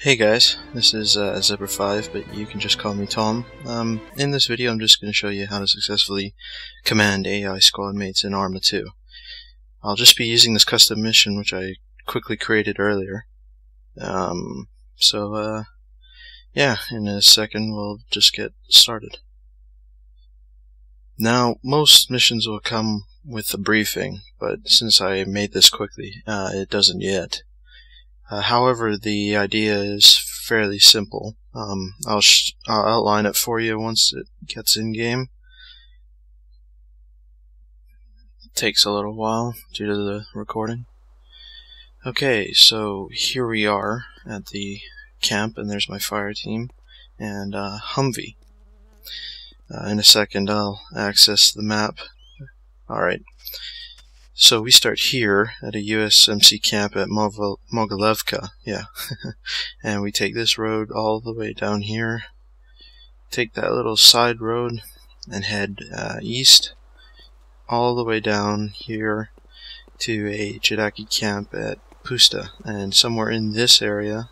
Hey guys, this is uh, Zipper5, but you can just call me Tom. Um, in this video I'm just going to show you how to successfully command AI squad mates in Arma 2. I'll just be using this custom mission which I quickly created earlier. Um, so, uh, yeah, in a second we'll just get started. Now, most missions will come with a briefing, but since I made this quickly, uh, it doesn't yet. Uh, however, the idea is fairly simple. Um, I'll, I'll outline it for you once it gets in game. Takes a little while due to the recording. Okay, so here we are at the camp, and there's my fire team and uh, Humvee. Uh, in a second, I'll access the map. Alright, so we start here at a USMC camp at Mogilevka, yeah. and we take this road all the way down here, take that little side road, and head uh, east all the way down here to a Chedaki camp at Pusta. And somewhere in this area,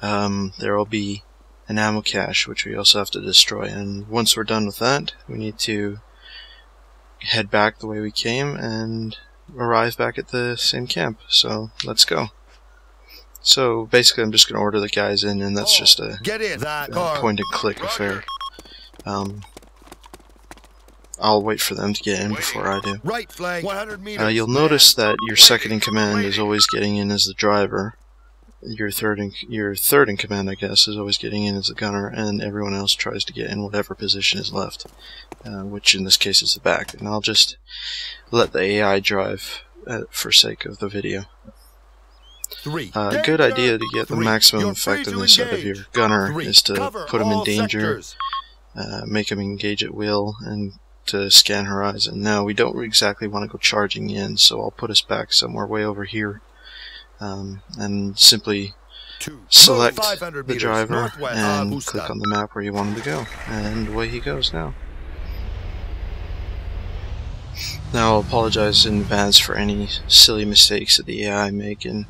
um, there will be an ammo cache, which we also have to destroy. And once we're done with that, we need to head back the way we came and arrive back at the same camp. So let's go. So basically, I'm just going to order the guys in, and that's just a, Get in that a point and click affair. Um, I'll wait for them to get in before I do. Right flag, 100 meters. Uh, you'll notice that your second in command is always getting in as the driver, your third in your third in command, I guess, is always getting in as a gunner, and everyone else tries to get in whatever position is left, uh, which in this case is the back. And I'll just let the AI drive uh, for sake of the video. Three. Uh, good idea to get the maximum effectiveness out of your gunner Three. is to Cover put him in danger, uh, make him engage at will, and to scan horizon. Now, we don't exactly want to go charging in, so I'll put us back somewhere way over here um, and simply select the driver and click on the map where you want him to go. And away he goes now. Now I'll apologize in advance for any silly mistakes that the AI make, and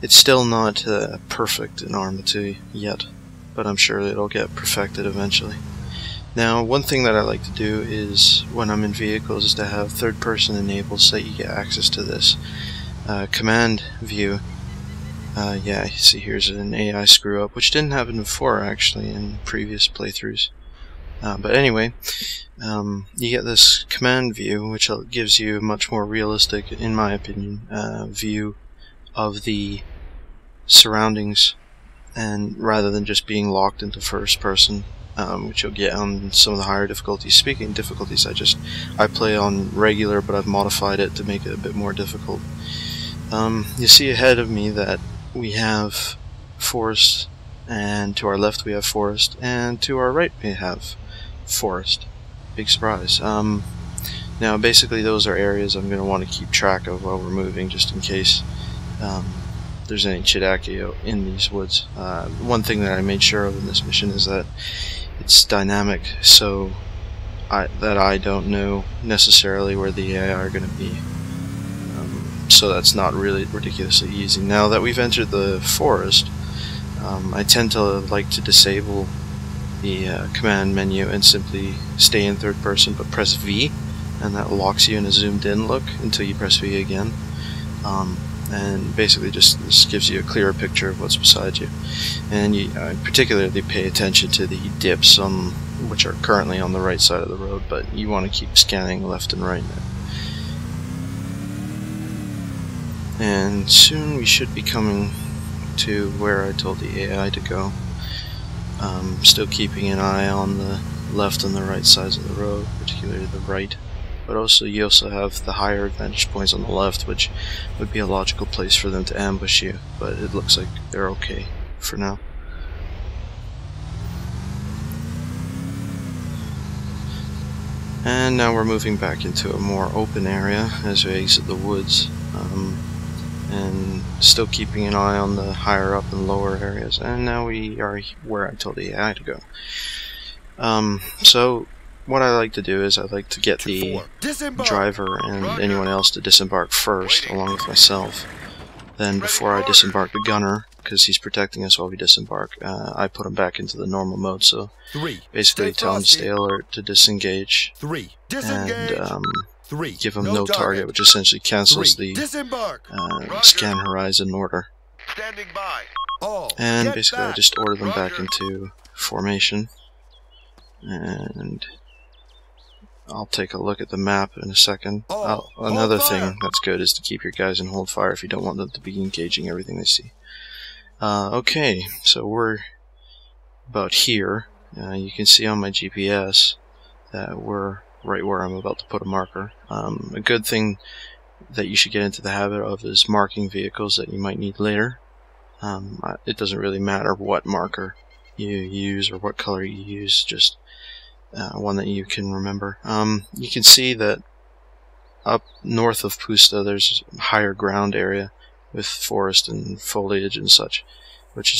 it's still not uh, perfect in Arma 2 yet, but I'm sure it'll get perfected eventually. Now, one thing that I like to do is, when I'm in vehicles, is to have third person enabled so that you get access to this uh, command view. Uh, yeah, see here's an AI screw up, which didn't happen before actually in previous playthroughs. Uh, but anyway, um, you get this command view, which gives you a much more realistic, in my opinion, uh, view of the surroundings, and rather than just being locked into first person, um, which you'll get on some of the higher difficulties. Speaking difficulties, I just I play on regular, but I've modified it to make it a bit more difficult. Um, you see ahead of me that we have forest, and to our left we have forest, and to our right we have forest. Big surprise. Um, now, basically, those are areas I'm going to want to keep track of while we're moving, just in case um, there's any Chedaki in these woods. Uh, one thing that I made sure of in this mission is that it's dynamic, so I, that I don't know necessarily where the AI are going to be so that's not really ridiculously easy. Now that we've entered the forest, um, I tend to like to disable the uh, command menu and simply stay in third person but press V and that locks you in a zoomed in look until you press V again. Um, and basically just this gives you a clearer picture of what's beside you. And you particularly pay attention to the dips on which are currently on the right side of the road but you want to keep scanning left and right and soon we should be coming to where I told the AI to go. Um, still keeping an eye on the left and the right sides of the road, particularly the right. But also you also have the higher vantage points on the left, which would be a logical place for them to ambush you, but it looks like they're okay for now. And now we're moving back into a more open area as we exit the woods. Um, still keeping an eye on the higher up and lower areas. And now we are where I told the AI to go. Um, so what I like to do is I like to get the driver and anyone else to disembark first, along with myself. Then before I disembark the gunner, because he's protecting us while we disembark. Uh, I put him back into the normal mode, so Three. basically tell him to stay alert to disengage Three. and Disengage. um, Three. give him no, target, which essentially cancels Three. the Disembark. uh, scan horizon order. Standing by. All. And Get basically, I just order them back into formation. And I'll take a look at the map in a second. Oh, I'll- hold another fire. thing that's good is to keep your guys in hold fire if you don't want them to be engaging everything they see. Uh, okay, so we're about here. Uh, you can see on my GPS that we're right where I'm about to put a marker. Um, a good thing that you should get into the habit of is marking vehicles that you might need later. Um, it doesn't really matter what marker you use or what color you use, just uh, one that you can remember. Um, you can see that up north of Pusta there's higher ground area with forest and foliage and such, which is